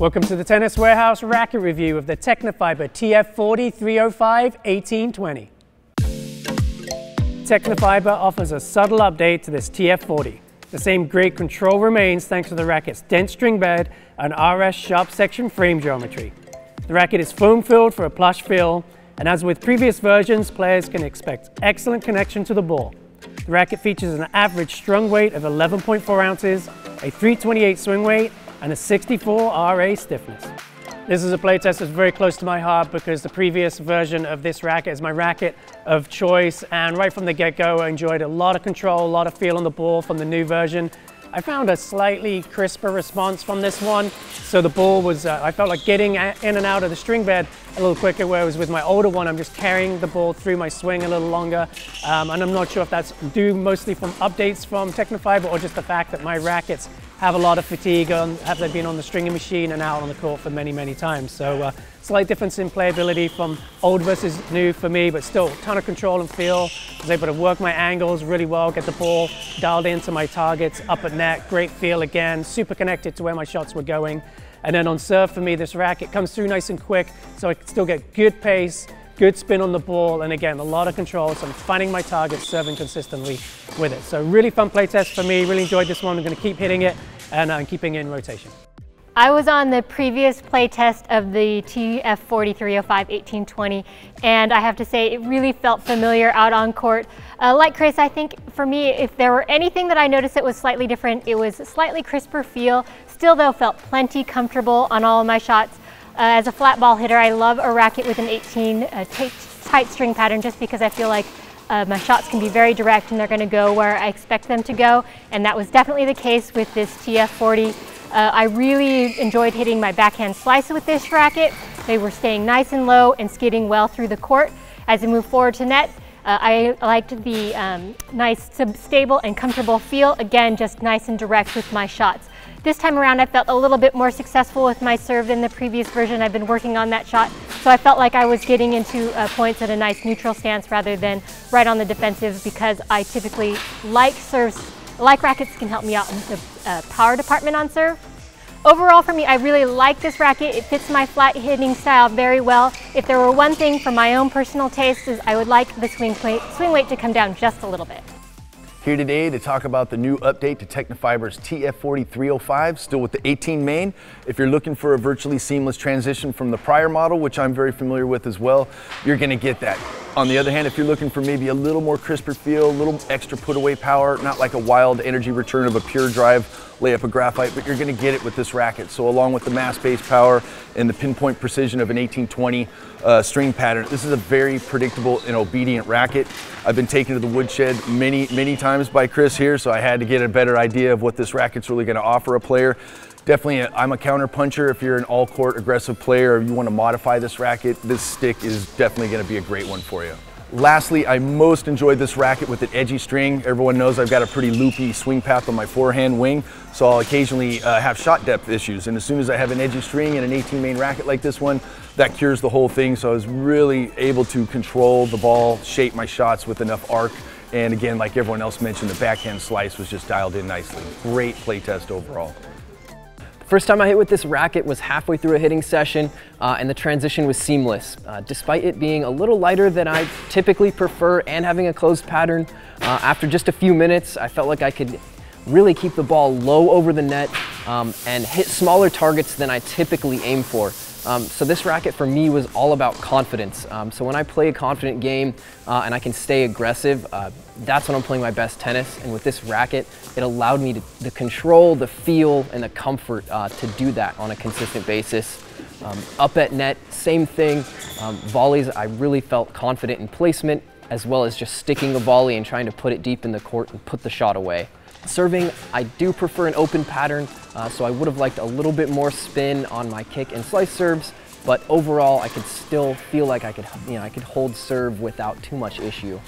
Welcome to the Tennis Warehouse racket review of the Tecnifibre TF40 305 1820. Tecnifibre offers a subtle update to this TF40. The same great control remains thanks to the racket's dense string bed and RS sharp section frame geometry. The racket is foam filled for a plush feel, and as with previous versions, players can expect excellent connection to the ball. The racket features an average strung weight of 11.4 ounces, a 328 swing weight, and a 64 RA stiffness. This is a playtest that's very close to my heart because the previous version of this racket is my racket of choice and right from the get-go I enjoyed a lot of control, a lot of feel on the ball from the new version I found a slightly crisper response from this one. So the ball was, uh, I felt like getting in and out of the string bed a little quicker, whereas with my older one, I'm just carrying the ball through my swing a little longer. Um, and I'm not sure if that's due mostly from updates from Tecnifibre or just the fact that my rackets have a lot of fatigue on, have they been on the stringing machine and out on the court for many, many times. So uh, slight difference in playability from old versus new for me, but still ton of control and feel. I was able to work my angles really well, get the ball dialed into my targets, up at net, great feel again, super connected to where my shots were going. And then on serve for me, this racket comes through nice and quick, so I can still get good pace, good spin on the ball, and again, a lot of control, so I'm finding my targets, serving consistently with it. So really fun play test for me, really enjoyed this one. I'm gonna keep hitting it and uh, keeping in rotation. I was on the previous play test of the TF40 305 1820 and I have to say it really felt familiar out on court. Uh, like Chris, I think for me if there were anything that I noticed that was slightly different, it was a slightly crisper feel. Still though felt plenty comfortable on all of my shots. Uh, as a flat ball hitter, I love a racket with an 18 uh, tight string pattern just because I feel like uh, my shots can be very direct and they're going to go where I expect them to go. And that was definitely the case with this TF40. Uh, I really enjoyed hitting my backhand slice with this racket. They were staying nice and low and skidding well through the court. As we move forward to net, uh, I liked the um, nice, stable and comfortable feel. Again, just nice and direct with my shots. This time around, I felt a little bit more successful with my serve than the previous version. I've been working on that shot, so I felt like I was getting into uh, points at a nice neutral stance rather than right on the defensive because I typically like serves, like rackets can help me out in the uh, power department on serve. Overall for me, I really like this racket. It fits my flat hitting style very well. If there were one thing for my own personal taste is I would like the swing, swing weight to come down just a little bit. Here today to talk about the new update to Tecnifibre's TF40 305, still with the 18 main. If you're looking for a virtually seamless transition from the prior model, which I'm very familiar with as well, you're gonna get that. On the other hand, if you're looking for maybe a little more crisper feel, a little extra put away power, not like a wild energy return of a pure drive lay up a graphite, but you're gonna get it with this racket. So along with the mass-based power and the pinpoint precision of an 1820 uh, string pattern, this is a very predictable and obedient racket. I've been taken to the woodshed many, many times by Chris here, so I had to get a better idea of what this racket's really gonna offer a player. Definitely, i am a counter puncher. If you're an all court aggressive player or you wanna modify this racket, this stick is definitely gonna be a great one for you. Lastly, I most enjoyed this racket with an edgy string. Everyone knows I've got a pretty loopy swing path on my forehand wing, so I'll occasionally uh, have shot depth issues. And as soon as I have an edgy string and an 18 main racket like this one, that cures the whole thing. So I was really able to control the ball, shape my shots with enough arc. And again, like everyone else mentioned, the backhand slice was just dialed in nicely. Great play test overall. First time I hit with this racket was halfway through a hitting session uh, and the transition was seamless. Uh, despite it being a little lighter than I typically prefer and having a closed pattern, uh, after just a few minutes I felt like I could really keep the ball low over the net um, and hit smaller targets than I typically aim for. Um, so this racket for me was all about confidence. Um, so when I play a confident game uh, and I can stay aggressive, uh, that's when I'm playing my best tennis. And with this racket, it allowed me to, the control, the feel, and the comfort uh, to do that on a consistent basis. Um, up at net, same thing. Um, volleys, I really felt confident in placement as well as just sticking a volley and trying to put it deep in the court and put the shot away. Serving, I do prefer an open pattern, uh, so I would have liked a little bit more spin on my kick and slice serves, but overall I could still feel like I could, you know, I could hold serve without too much issue.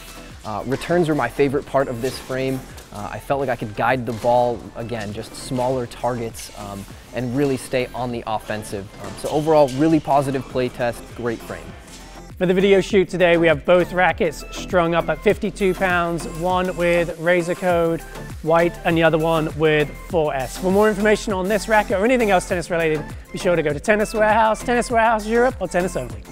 Uh, returns were my favorite part of this frame. Uh, I felt like I could guide the ball, again, just smaller targets um, and really stay on the offensive. Um, so overall, really positive play test, great frame. For the video shoot today, we have both rackets strung up at 52 pounds, one with Razor Code, white, and the other one with 4S. For more information on this racket or anything else tennis related, be sure to go to Tennis Warehouse, Tennis Warehouse Europe, or Tennis Only.